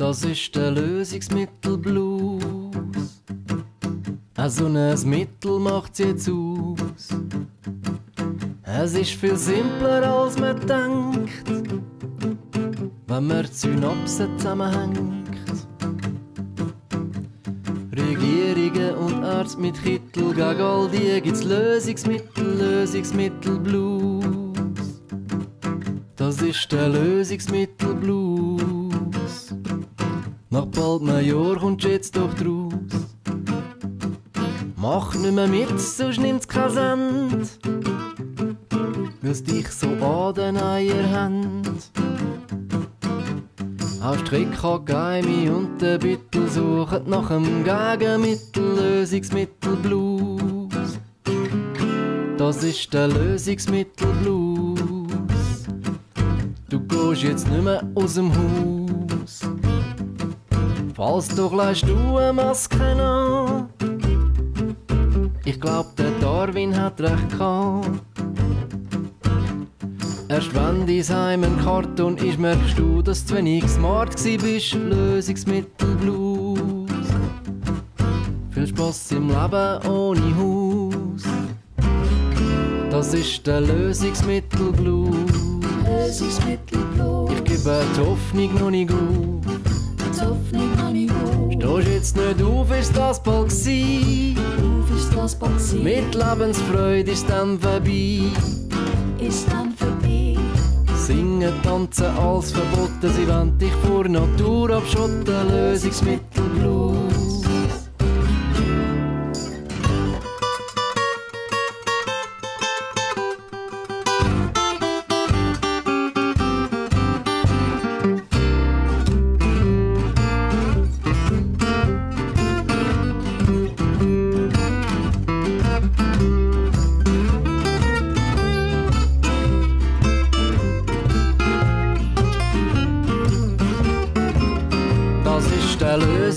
Das ist der Lösungsmittel Blues. Also ein Mittel macht's jetzt aus. Es ist viel simpler als man denkt, wenn man die Synapsen zusammenhängt. Regierungen und Ärzte mit Kittel, gegen all die gibt's Lösungsmittel, Lösungsmittel Blues. Das ist der Lösungsmittel Blues. Nach bald einem Jahr kommst du jetzt doch draus. Mach nicht mehr mit, sonst nimmt's keinen Cent. Weil's dich so an den Eier hand. Auch Stricker, Geimi und der Bittel suchen nach dem Gegenmittel, Lösungsmittel Blues. Das ist der Lösungsmittel Blues. Du gehst jetzt nicht mehr aus dem Haus. Falls doch leist du eine Maske an. Ich glaub, der Darwin hat recht gehabt. Erst wenn dein Heim ein Karton ist, merkst du, dass du wenig smart gsi bist. Lösungsmittel Blues. Viel Spaß im Leben ohne Haus. Das ist der Lösungsmittel Blues. Lösungsmittel Blues. Ich gebe die Hoffnung noch nicht auf. Stehst jetzt nicht auf, ist das bald gsi. Ist das. Mit Lebensfreude ist dann vorbei. ist dann vorbei. Singen, tanzen, alles verboten. Sie wollen dich vor Natur abschotten. Lösungsmittel Blues.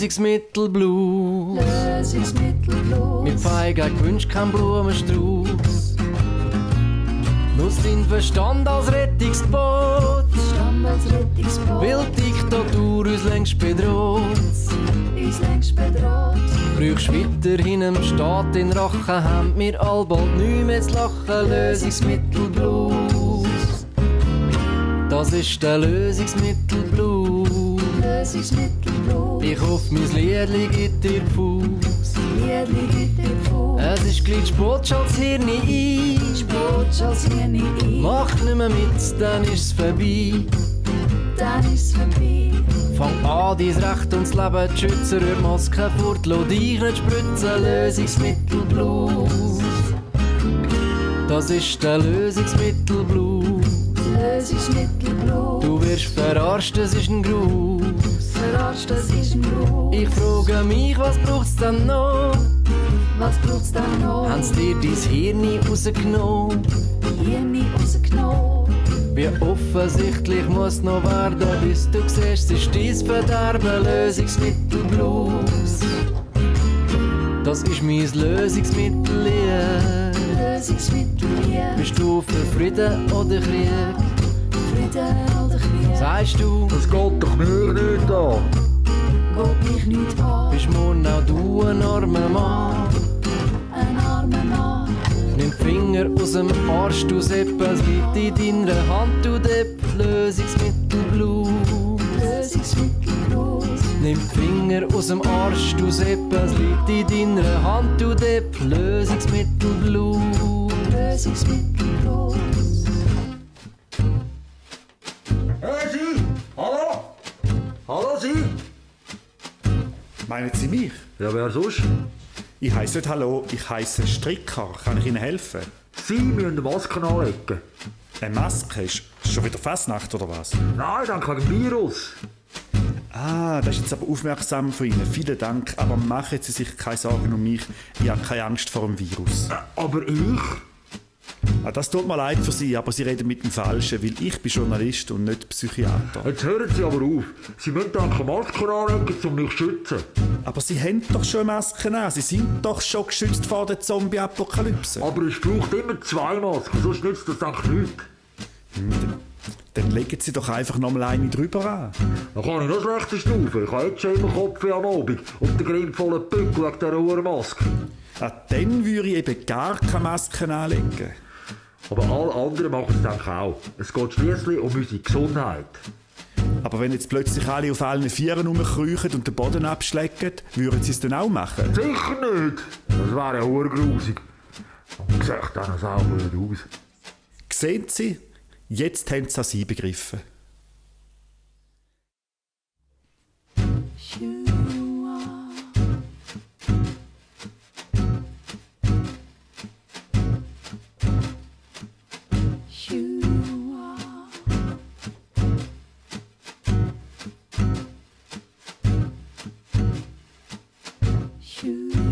Der Lösungsmittel Blues. Lösungsmittel Blues. Mit Feigheit gewünscht kein Blumenstrauß. Nutz deinen Verstand als Rettungsboot. Als Rettungsboot. Weil Diktatur uns längst bedroht. uns längst bedroht. Brauchst weiterhin einem Staat in Rachen, haben wir allbald nicht mehr zu lachen. Lösungsmittel Blues. Das ist der Lösungsmittel Blues. Lösungsmittel. Ich hoffe, mein Liedli gibt dir Fuß. Liedli gibt dir vor. Es ist gleich Sport, schalt's Hirn ein. Sport als hier nicht ein. Mach nicht mehr mit, dann ist's vorbei. Dann ist's vorbei. Fang an, dein Recht und das Leben zu schützen. Rühr Maske fort, lass dich nicht spritzen. Lösungsmittel Blues. Das ist der Lösungsmittel Blues. Lösungsmittel Blues. Du wirst verarscht, das ist ein Gruß. Verarscht, das ist ein Gruß. Ich frage mich, was braucht's denn noch? Was braucht's dann noch? Haben's dir dein Hirn rausgenommen? Hier nicht rausgenommen. Wie offensichtlich muss noch werden, bis du siehst, ist dein Verderben, Lösungsmittel Blues. Das ist mein Lösungsmittel. Lösungsmittel. Bist du für Frieden oder Krieg? Frieden oder Krieg. Sagst du, Das geht doch mir nicht an. Geht mich nicht an. bist morgen auch du ein armer Mann? Ein armer Mann. Nimm die Finger aus dem Arsch, du Sepp, es liegt in deiner Hand, du Depp, Lösungsmittel Blues. Lösungsmittel Blues. Nimm die Finger aus dem Arsch, du Sepp, es liegt in deiner Hand, du Depp, Lösungsmittel Blues. Lösungsmittel Meinen Sie mich? Ja, wer sonst? Ich heiße nicht Hallo, ich heiße Stricker. Kann ich Ihnen helfen? Sie müssen Masken anlegen. Eine Maske ist schon wieder Fastnacht oder was? Nein, dann kein Virus. Ah, das ist jetzt aber aufmerksam von Ihnen. Vielen Dank, aber machen Sie sich keine Sorgen um mich. Ich habe keine Angst vor dem Virus. Aber ich? Ah, das tut mir leid für Sie, aber Sie reden mit dem Falschen, weil ich bin Journalist und nicht Psychiater. Jetzt hören Sie aber auf. Sie müssen keine Masken anlegen, um mich zu schützen. Aber Sie haben doch schon Masken an. Sie sind doch schon geschützt vor der Zombie-Apokalypse. Aber es braucht immer zwei Masken, sonst nützt das auch nichts. Dann legen Sie doch einfach noch mal eine drüber an. Dann kann ich noch schlechter schnaufen. Ich habe jetzt schon immer Kopf am Abend und den grimmvollen Pückel wegen dieser Uhrmaske. Ah, dann würde ich eben gar keine Masken anlegen. Aber alle anderen machen es dann auch. Es geht schließlich um unsere Gesundheit. Aber wenn jetzt plötzlich alle auf allen Vieren rumkriechen und den Boden abschlecken, würden Sie es dann auch machen? Sicher nicht! Das wäre ja urgrusig. Sieht dann auch sauber aus. Sehen Sie, jetzt haben Sie an Sie You.